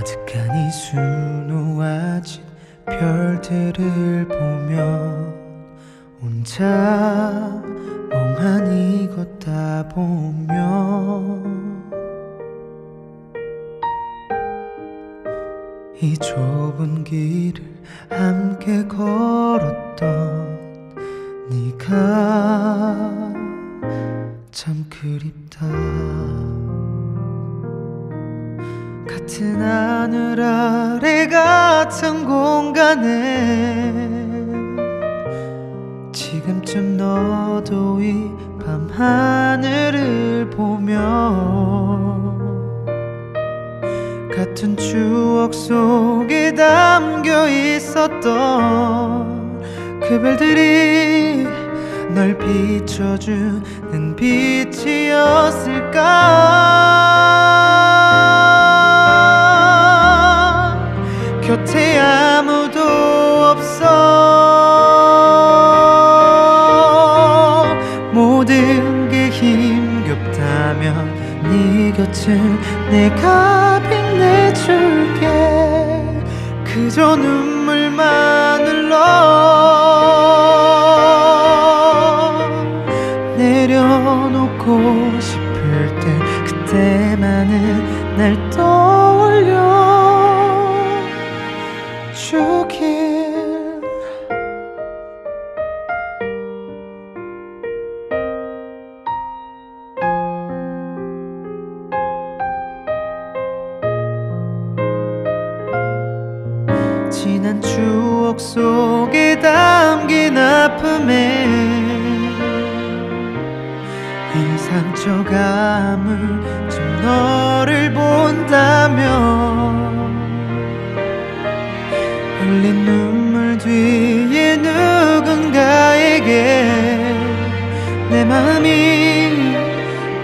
가득한 이 수놓아진 별들을 보며 혼자 멍하니 걷다 보며 이 좁은 길을 함께 걸었던 네가 참 그립다. 같은 하늘 아래 같은 공간에 지금쯤 너도 이 밤하늘을 보며 같은 추억 속에 담겨 있었던 그 별들이 널 비춰주는 빛이었을까 네 곁을 내가 빛내줄게. 그저 눈물만 흘러 내려놓고 싶을 때 그때만은 날 떠올려. 주길 속에 담긴 아픔에 이 상처감을 좀 너를 본다면 흘린 눈물 뒤에 누군가에게 내 마음이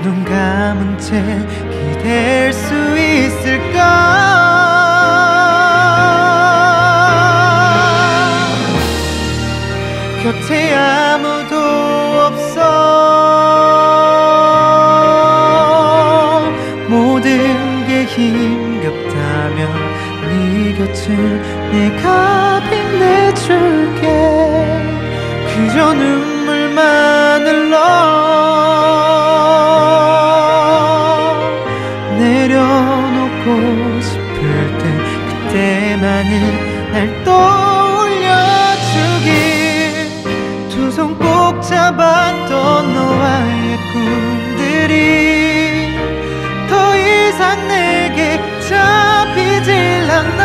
눈 감은 채 기댈 수 있을까 내려놓고 싶을 때 그때만은 날 떠올려주길. 두 손 꼭 잡았던 너와의 꿈들이 더 이상 내게 잡히질 않나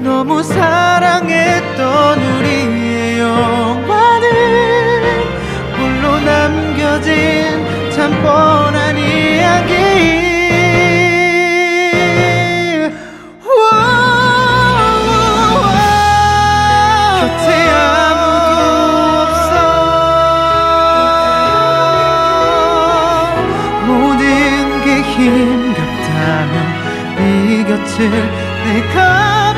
너무 사랑했던 참 뻔한 이야기. 힘겹다면 네 곁을 내가